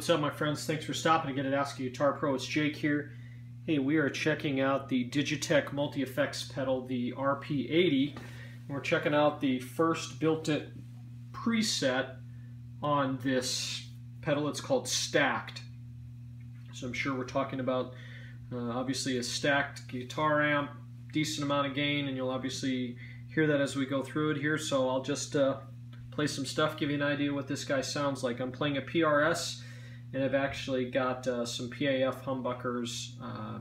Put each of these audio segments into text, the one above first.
what's up, my friends? Thanks for stopping again at Ask a Guitar Pro. It's Jake here. Hey, we are checking out the Digitech Multi Effects pedal, the RP80. We're checking out the first built-in preset on this pedal. It's called Stacked. So I'm sure we're talking about uh, obviously a stacked guitar amp, decent amount of gain, and you'll obviously hear that as we go through it here. So I'll just uh, play some stuff, give you an idea what this guy sounds like. I'm playing a PRS, and I've actually got uh, some PAF humbuckers uh,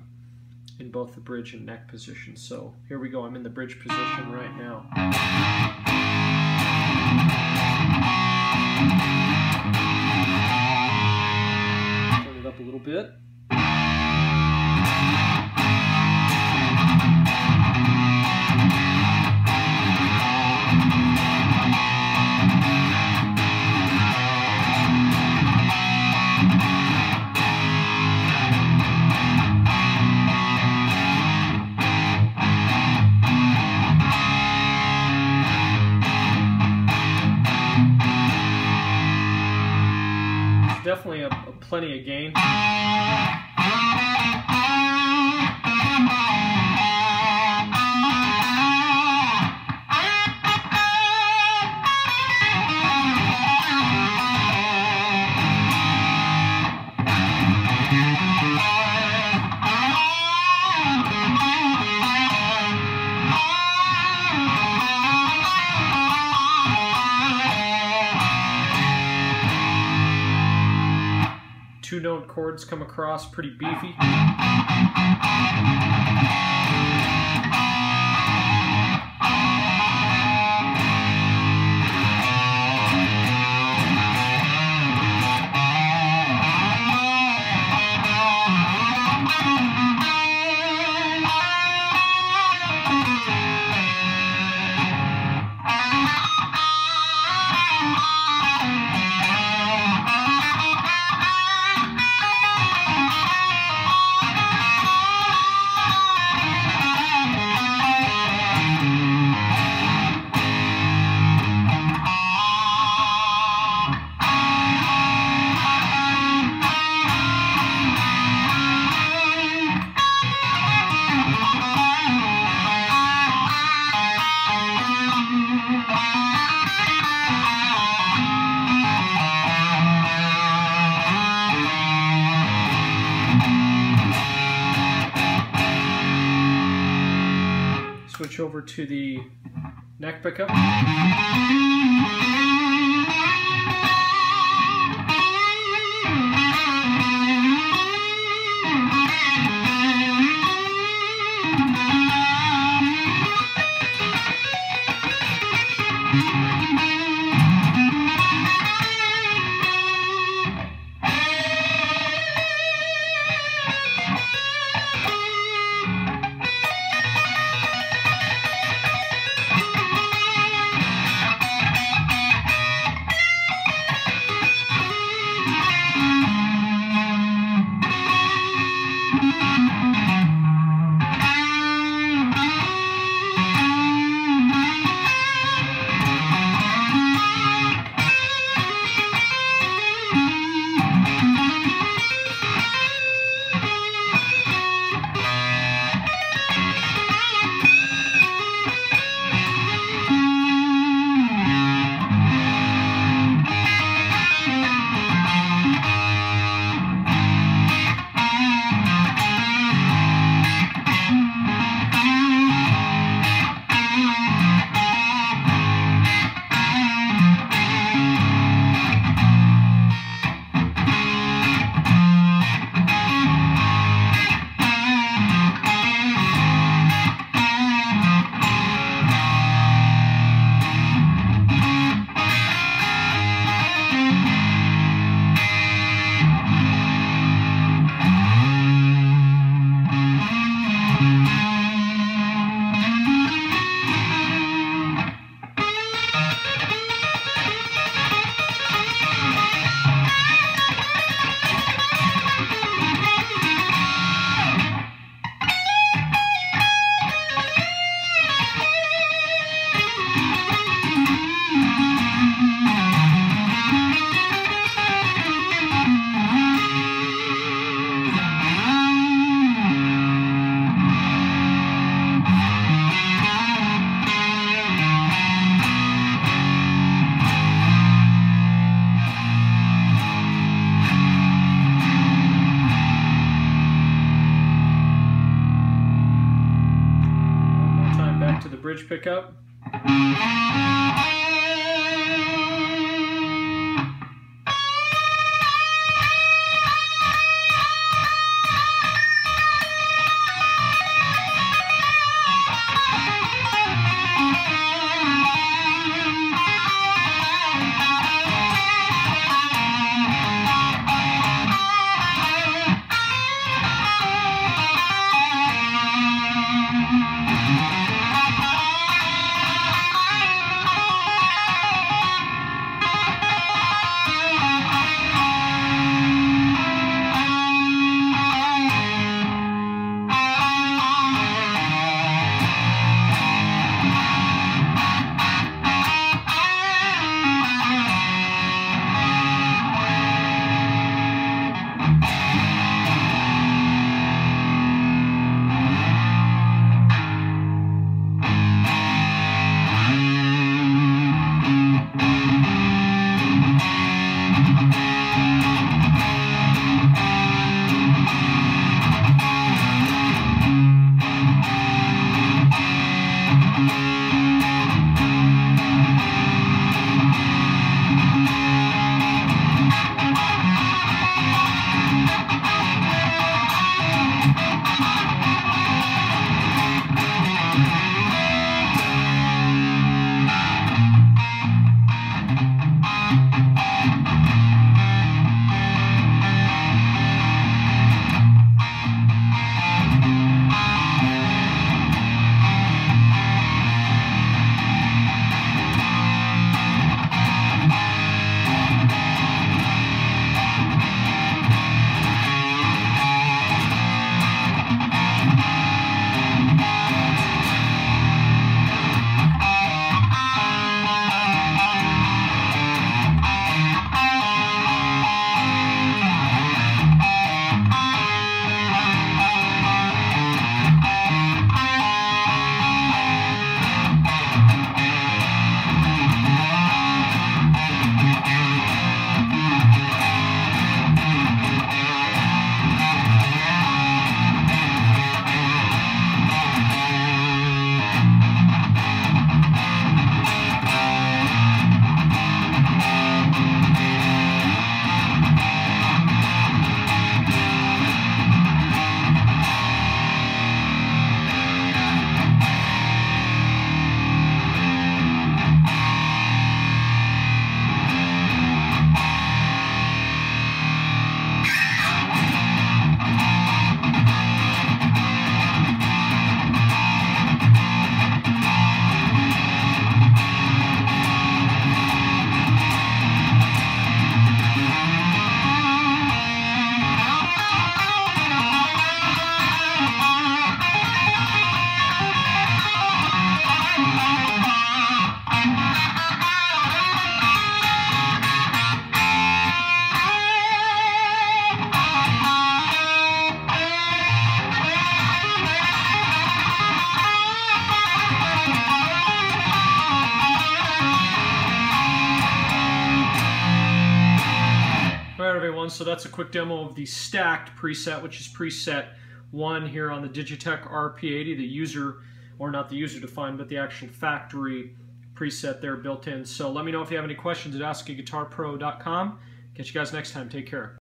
in both the bridge and neck positions. So here we go. I'm in the bridge position right now. Definitely a, a plenty of gain. Chords come across pretty beefy. Switch over to the neck pickup. Pickup. Everyone. So that's a quick demo of the stacked preset, which is preset one here on the Digitech RP80, the user, or not the user defined, but the actual factory preset there built in. So let me know if you have any questions at AskAGuitarPro.com. Catch you guys next time. Take care.